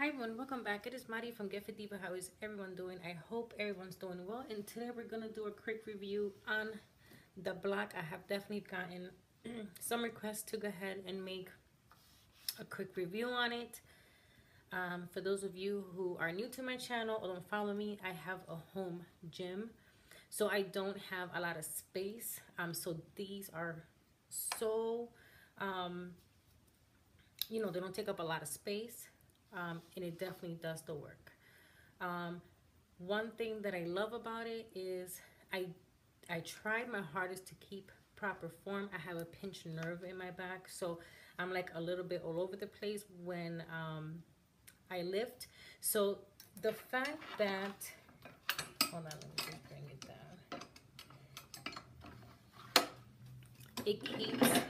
Hi everyone, welcome back. It is Mari from Get Fit Diva. How is everyone doing? I hope everyone's doing well. And today we're gonna do a quick review on the block. I have definitely gotten some requests to go ahead and make a quick review on it. Um, for those of you who are new to my channel or don't follow me, I have a home gym. So I don't have a lot of space. Um, so these are so, um, you know, they don't take up a lot of space um, and it definitely does the work. Um, one thing that I love about it is I, I tried my hardest to keep proper form. I have a pinched nerve in my back, so I'm like a little bit all over the place when um, I lift. So the fact that, hold on, let me just bring it down. It keeps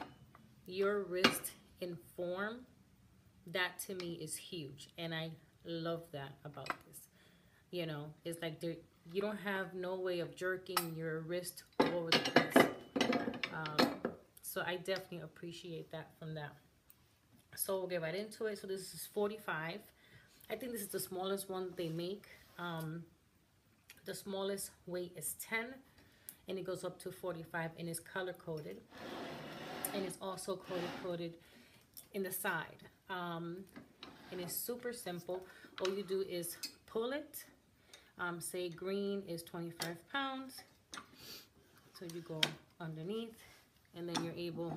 your wrist in form that to me is huge and i love that about this. You know it's like there you don't have no way of jerking your wrist over the place um, so i definitely appreciate that from that. So we'll get right into it. So this is 45 i think this is the smallest one they make. Um, the smallest weight is 10 and it goes up to 45 and it's color coded and it's also color coded in the side um, and it's super simple. All you do is pull it. Um, say green is 25 pounds. So you go underneath and then you're able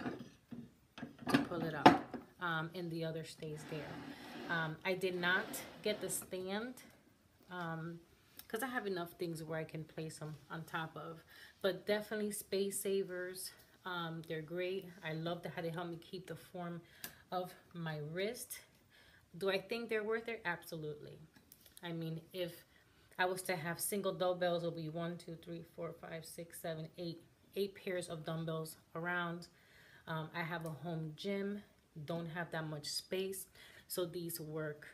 to pull it up um, and the other stays there. Um, I did not get the stand because um, I have enough things where I can place them on top of. But definitely space savers. Um, they're great. I love the, how they help me keep the form of my wrist. Do I think they're worth it? Absolutely. I mean, if I was to have single dumbbells, it'll be one, two, three, four, five, six, seven, eight, eight pairs of dumbbells around. Um, I have a home gym, don't have that much space, so these work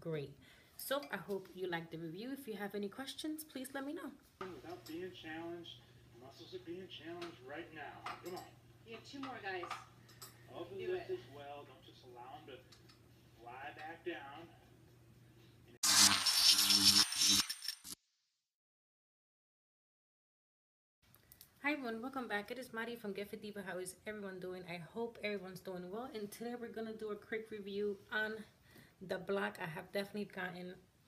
great. So I hope you like the review. If you have any questions, please let me know. Without being challenged, muscles are being challenged right now. Come on. You have two more guys. Hopefully Do lift it. as well. Don't just allow them to fly back down. Hi everyone, welcome back. It is Mari from Get Fit Diva. How is everyone doing? I hope everyone's doing well. And today we're gonna do a quick review on the block. I have definitely gotten